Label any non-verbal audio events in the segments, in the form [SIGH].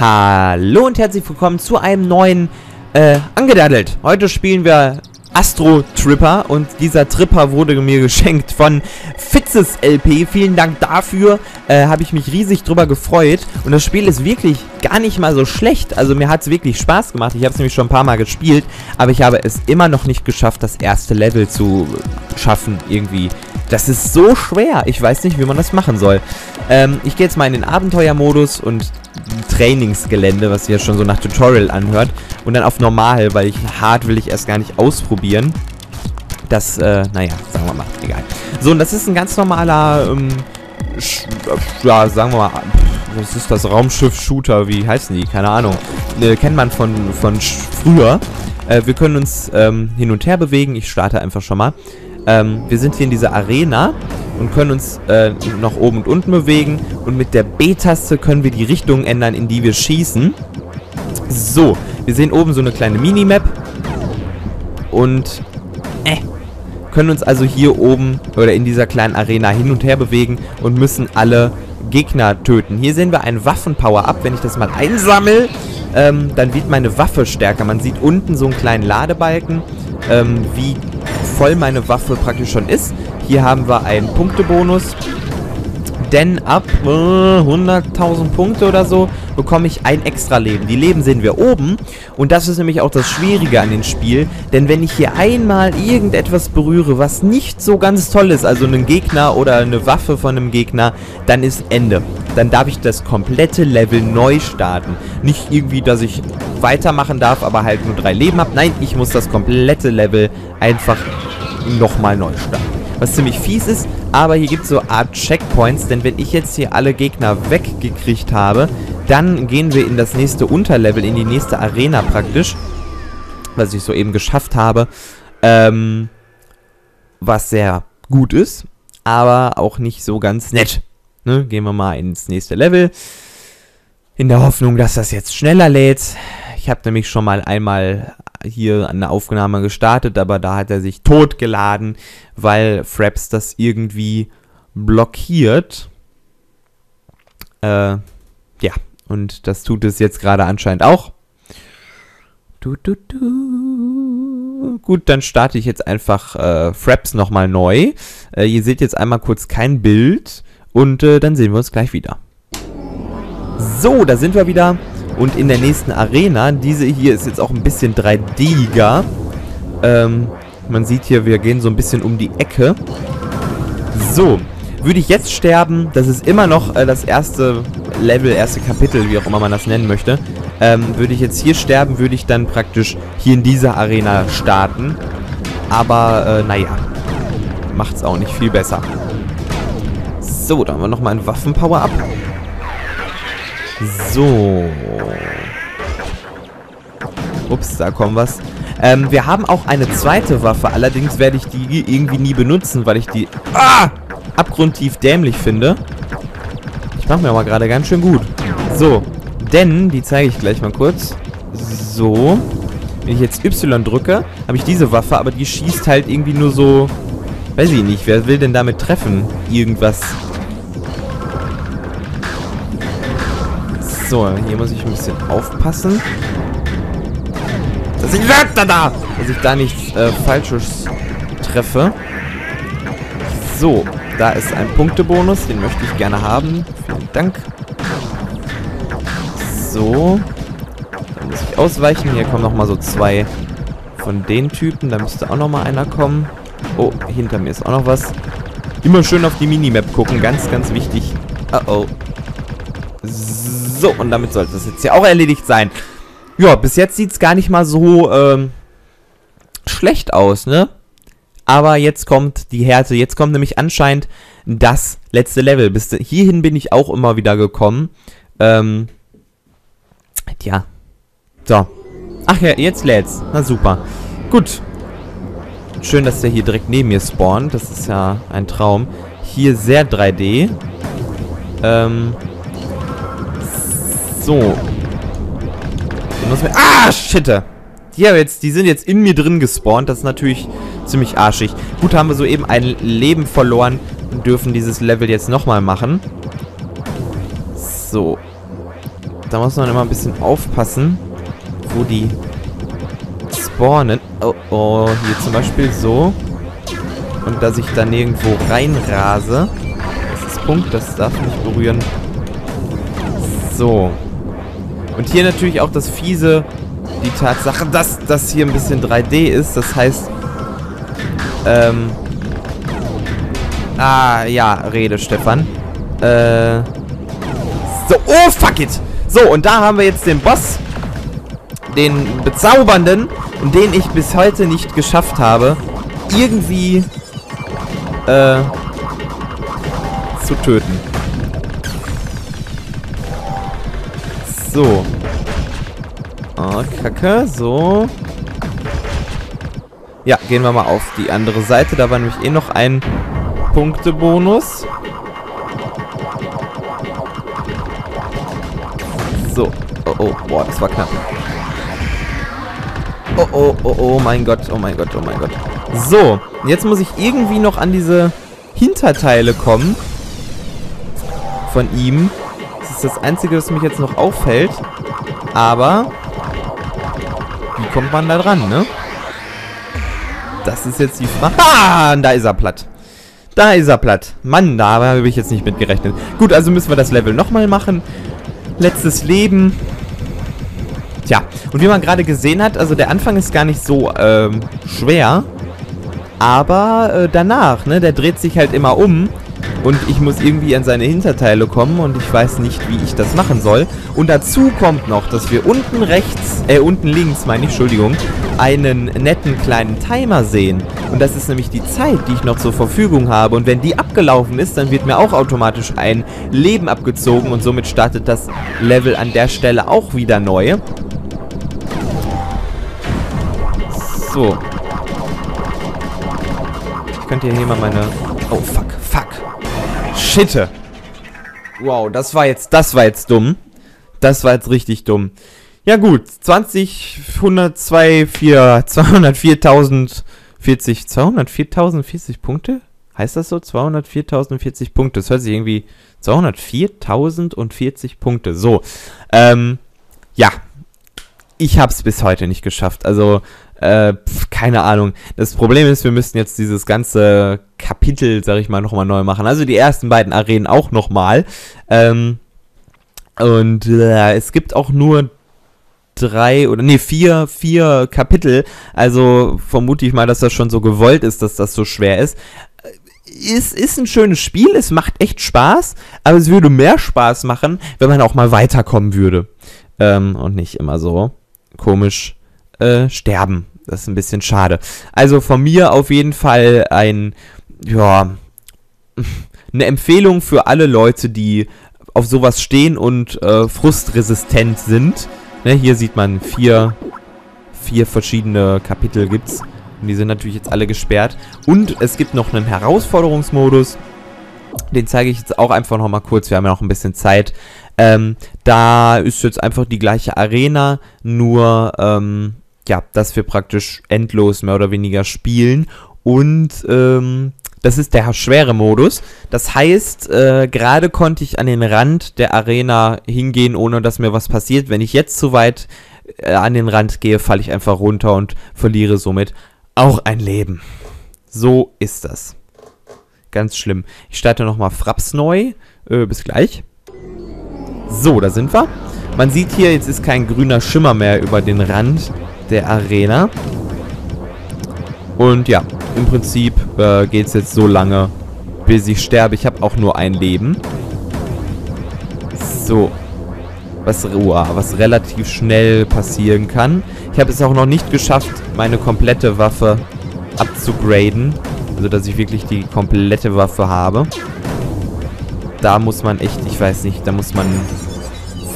Hallo und herzlich willkommen zu einem neuen äh, Angedaddelt. Heute spielen wir Astro Tripper und dieser Tripper wurde mir geschenkt von Fitzes LP. Vielen Dank dafür. Äh, Habe ich mich riesig drüber gefreut. Und das Spiel ist wirklich gar nicht mal so schlecht. Also mir hat es wirklich Spaß gemacht. Ich habe es nämlich schon ein paar Mal gespielt, aber ich habe es immer noch nicht geschafft, das erste Level zu schaffen irgendwie. Das ist so schwer. Ich weiß nicht, wie man das machen soll. Ähm, ich gehe jetzt mal in den Abenteuermodus und Trainingsgelände, was sich ja schon so nach Tutorial anhört. Und dann auf normal, weil ich hart will ich erst gar nicht ausprobieren. Das, äh, naja, sagen wir mal, egal. So, und das ist ein ganz normaler, ähm, ja, sagen wir mal, was ist das? Raumschiff-Shooter, wie heißen die? Keine Ahnung. Äh, kennt man von, von früher. Äh, wir können uns ähm, hin und her bewegen. Ich starte einfach schon mal. Ähm, wir sind hier in dieser Arena und können uns äh, nach oben und unten bewegen. Und mit der B-Taste können wir die Richtung ändern, in die wir schießen. So, wir sehen oben so eine kleine Minimap. Und äh, können uns also hier oben oder in dieser kleinen Arena hin und her bewegen und müssen alle Gegner töten. Hier sehen wir einen Waffen-Power-Up. Wenn ich das mal einsammle, ähm, dann wird meine Waffe stärker. Man sieht unten so einen kleinen Ladebalken, ähm, wie voll meine Waffe praktisch schon ist. Hier haben wir einen Punktebonus. Denn ab äh, 100.000 Punkte oder so bekomme ich ein extra Leben. Die Leben sehen wir oben. Und das ist nämlich auch das Schwierige an dem Spiel. Denn wenn ich hier einmal irgendetwas berühre, was nicht so ganz toll ist, also einen Gegner oder eine Waffe von einem Gegner, dann ist Ende. Dann darf ich das komplette Level neu starten. Nicht irgendwie, dass ich weitermachen darf, aber halt nur drei Leben habe. Nein, ich muss das komplette Level einfach nochmal neu starten was ziemlich fies ist, aber hier gibt es so Art Checkpoints, denn wenn ich jetzt hier alle Gegner weggekriegt habe, dann gehen wir in das nächste Unterlevel, in die nächste Arena praktisch, was ich soeben geschafft habe, ähm, was sehr gut ist, aber auch nicht so ganz nett. Ne? Gehen wir mal ins nächste Level, in der Hoffnung, dass das jetzt schneller lädt. Ich habe nämlich schon mal einmal hier eine Aufnahme gestartet, aber da hat er sich totgeladen, weil Fraps das irgendwie blockiert. Äh, ja, und das tut es jetzt gerade anscheinend auch. Du, du, du. Gut, dann starte ich jetzt einfach äh, Fraps nochmal neu. Äh, ihr seht jetzt einmal kurz kein Bild und äh, dann sehen wir uns gleich wieder. So, da sind wir wieder. Und in der nächsten Arena, diese hier ist jetzt auch ein bisschen 3D-iger. Ähm, man sieht hier, wir gehen so ein bisschen um die Ecke. So, würde ich jetzt sterben, das ist immer noch äh, das erste Level, erste Kapitel, wie auch immer man das nennen möchte. Ähm, würde ich jetzt hier sterben, würde ich dann praktisch hier in dieser Arena starten. Aber, äh, naja, macht's auch nicht viel besser. So, da haben wir nochmal ein Waffenpower-Up. So. Ups, da kommt was. Ähm, wir haben auch eine zweite Waffe. Allerdings werde ich die irgendwie nie benutzen, weil ich die ah, abgrundtief dämlich finde. Ich mache mir aber gerade ganz schön gut. So, denn, die zeige ich gleich mal kurz. So. Wenn ich jetzt Y drücke, habe ich diese Waffe, aber die schießt halt irgendwie nur so... Weiß ich nicht, wer will denn damit treffen? Irgendwas So, hier muss ich ein bisschen aufpassen. Dass ich, da, da, dass ich da nichts äh, Falsches treffe. So, da ist ein Punktebonus. Den möchte ich gerne haben. Vielen Dank. So. Da muss ich ausweichen. Hier kommen nochmal so zwei von den Typen. Da müsste auch nochmal einer kommen. Oh, hinter mir ist auch noch was. Immer schön auf die Minimap gucken. Ganz, ganz wichtig. Uh oh. So, und damit sollte das jetzt ja auch erledigt sein. Ja, bis jetzt sieht es gar nicht mal so ähm, schlecht aus, ne? Aber jetzt kommt die Härte. Jetzt kommt nämlich anscheinend das letzte Level. Bis hierhin bin ich auch immer wieder gekommen. Ähm, tja. So. Ach ja, jetzt lädt's. Na super. Gut. Schön, dass der hier direkt neben mir spawnt. Das ist ja ein Traum. Hier sehr 3D. Ähm, so. Ah, shit. Die, jetzt, die sind jetzt in mir drin gespawnt. Das ist natürlich ziemlich arschig. Gut, haben wir soeben ein Leben verloren und dürfen dieses Level jetzt nochmal machen. So. Da muss man immer ein bisschen aufpassen, wo die spawnen. Oh, oh, hier zum Beispiel so. Und dass ich da nirgendwo reinrase. Das ist Punkt, das darf nicht berühren. So. Und hier natürlich auch das fiese, die Tatsache, dass das hier ein bisschen 3D ist. Das heißt, ähm... Ah, ja, rede, Stefan. Äh... So, oh, fuck it! So, und da haben wir jetzt den Boss. Den bezaubernden, den ich bis heute nicht geschafft habe, irgendwie äh, zu töten. So. Oh, kacke. So. Ja, gehen wir mal auf die andere Seite. Da war nämlich eh noch ein Punktebonus. So. Oh, oh, boah, das war knapp. Oh, oh, oh, oh mein Gott, oh mein Gott, oh mein Gott. So, jetzt muss ich irgendwie noch an diese Hinterteile kommen. Von ihm. Das ist das Einzige, was mich jetzt noch auffällt. Aber, wie kommt man da dran, ne? Das ist jetzt die Frage. Ah, da ist er platt. Da ist er platt. Mann, da habe ich jetzt nicht mit gerechnet. Gut, also müssen wir das Level nochmal machen. Letztes Leben. Tja, und wie man gerade gesehen hat, also der Anfang ist gar nicht so ähm, schwer. Aber äh, danach, ne, der dreht sich halt immer um. Und ich muss irgendwie an seine Hinterteile kommen und ich weiß nicht, wie ich das machen soll. Und dazu kommt noch, dass wir unten rechts, äh, unten links, meine ich, Entschuldigung, einen netten kleinen Timer sehen. Und das ist nämlich die Zeit, die ich noch zur Verfügung habe. Und wenn die abgelaufen ist, dann wird mir auch automatisch ein Leben abgezogen und somit startet das Level an der Stelle auch wieder neu. So. Ich könnte hier mal meine... Oh, fuck, fuck. Shitte. Wow, das war jetzt, das war jetzt dumm. Das war jetzt richtig dumm. Ja gut, 20, 102, 4, 204.040, 204.040 Punkte? Heißt das so? 204.040 Punkte. Das hört sich irgendwie... 204.040 Punkte. So, ähm, ja. Ich hab's bis heute nicht geschafft. Also, äh, pf, keine Ahnung. Das Problem ist, wir müssten jetzt dieses ganze Kapitel, sag ich mal, nochmal neu machen. Also die ersten beiden Arenen auch nochmal. Ähm, und äh, es gibt auch nur drei oder nee, vier, vier Kapitel. Also vermute ich mal, dass das schon so gewollt ist, dass das so schwer ist. Es ist ein schönes Spiel, es macht echt Spaß, aber es würde mehr Spaß machen, wenn man auch mal weiterkommen würde. Ähm, und nicht immer so komisch äh, sterben. Das ist ein bisschen schade. Also von mir auf jeden Fall ein, ja, [LAUGHS] eine Empfehlung für alle Leute, die auf sowas stehen und äh, frustresistent sind. Ne, hier sieht man vier, vier verschiedene Kapitel gibt's. Und die sind natürlich jetzt alle gesperrt. Und es gibt noch einen Herausforderungsmodus. Den zeige ich jetzt auch einfach nochmal kurz. Wir haben ja noch ein bisschen Zeit. Ähm, da ist jetzt einfach die gleiche Arena, nur ähm, ja, dass wir praktisch endlos mehr oder weniger spielen. Und ähm, das ist der schwere Modus. Das heißt, äh, gerade konnte ich an den Rand der Arena hingehen, ohne dass mir was passiert. Wenn ich jetzt zu weit äh, an den Rand gehe, falle ich einfach runter und verliere somit auch ein Leben. So ist das. Ganz schlimm. Ich starte nochmal Fraps neu. Äh, bis gleich. So, da sind wir. Man sieht hier, jetzt ist kein grüner Schimmer mehr über den Rand der Arena. Und ja, im Prinzip äh, geht es jetzt so lange, bis ich sterbe. Ich habe auch nur ein Leben. So. Was, uh, was relativ schnell passieren kann. Ich habe es auch noch nicht geschafft, meine komplette Waffe abzugraden. Also, dass ich wirklich die komplette Waffe habe. Da muss man echt, ich weiß nicht, da muss man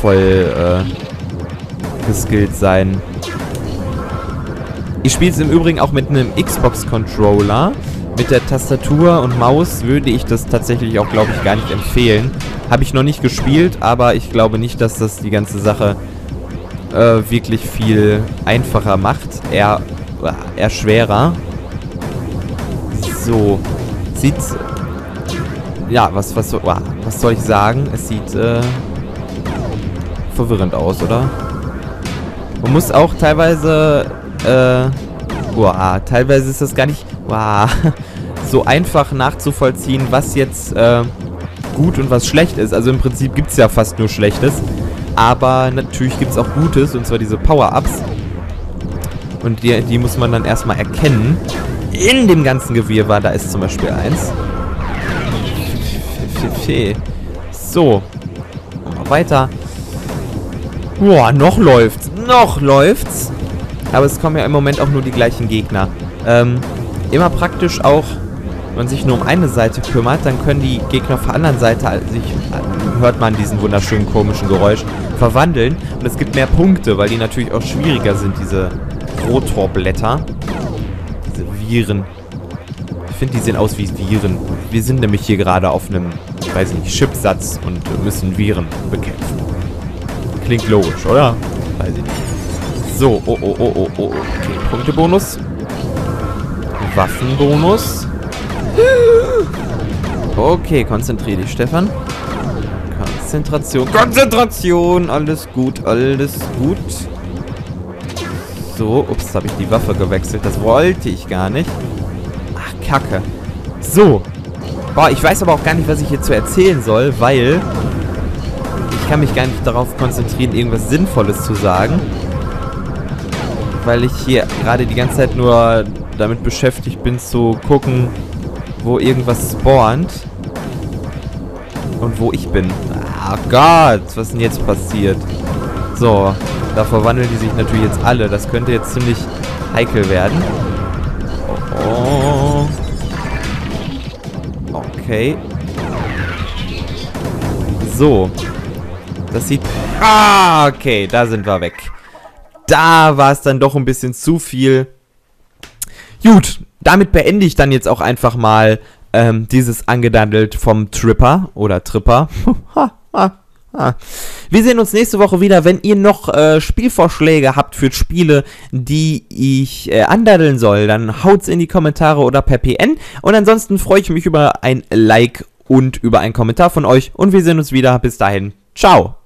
voll äh, geskillt sein. Ich spiele es im Übrigen auch mit einem Xbox-Controller. Mit der Tastatur und Maus würde ich das tatsächlich auch, glaube ich, gar nicht empfehlen. Habe ich noch nicht gespielt, aber ich glaube nicht, dass das die ganze Sache äh, wirklich viel einfacher macht. Eher, äh, eher schwerer. So. Sieht... Ja, was, was, was soll ich sagen? Es sieht äh, verwirrend aus, oder? Man muss auch teilweise, äh, boah, teilweise ist das gar nicht, boah, [LAUGHS] so einfach nachzuvollziehen, was jetzt, äh, gut und was schlecht ist. Also im Prinzip gibt es ja fast nur Schlechtes. Aber natürlich gibt es auch Gutes, und zwar diese Power-Ups. Und die, die muss man dann erstmal erkennen. In dem ganzen Gewirr war, da ist zum Beispiel eins. So. Weiter. Boah, noch läuft's. Noch läuft's. Aber es kommen ja im Moment auch nur die gleichen Gegner. Ähm, immer praktisch auch wenn man sich nur um eine Seite kümmert, dann können die Gegner auf der anderen Seite sich, hört man diesen wunderschönen komischen Geräusch, verwandeln. Und es gibt mehr Punkte, weil die natürlich auch schwieriger sind, diese Rotorblätter. Diese Viren. Ich finde, die sehen aus wie Viren. Wir sind nämlich hier gerade auf einem, weiß ich nicht, Chipsatz und müssen Viren bekämpfen. Klingt logisch, oder? Weiß ich nicht. So, oh, oh, oh, oh, oh. Okay, Punktebonus. Waffenbonus. Okay, konzentrier dich, Stefan. Konzentration. Konzentration! Alles gut, alles gut. So, ups, habe ich die Waffe gewechselt. Das wollte ich gar nicht. Ach, Kacke. So. Boah, ich weiß aber auch gar nicht, was ich hier zu erzählen soll, weil ich kann mich gar nicht darauf konzentrieren, irgendwas Sinnvolles zu sagen. Weil ich hier gerade die ganze Zeit nur damit beschäftigt bin zu gucken, wo irgendwas spawnt. Und wo ich bin. Ah Gott, was ist denn jetzt passiert? So, da verwandeln die sich natürlich jetzt alle. Das könnte jetzt ziemlich heikel werden. Oh. Okay. So. Das sieht... Ah, okay, da sind wir weg. Da war es dann doch ein bisschen zu viel. Gut, damit beende ich dann jetzt auch einfach mal ähm, dieses angedandelt vom Tripper oder Tripper. [LAUGHS] Wir sehen uns nächste Woche wieder. Wenn ihr noch äh, Spielvorschläge habt für Spiele, die ich äh, andaddeln soll, dann haut's in die Kommentare oder per PN. Und ansonsten freue ich mich über ein Like und über einen Kommentar von euch. Und wir sehen uns wieder. Bis dahin. Ciao.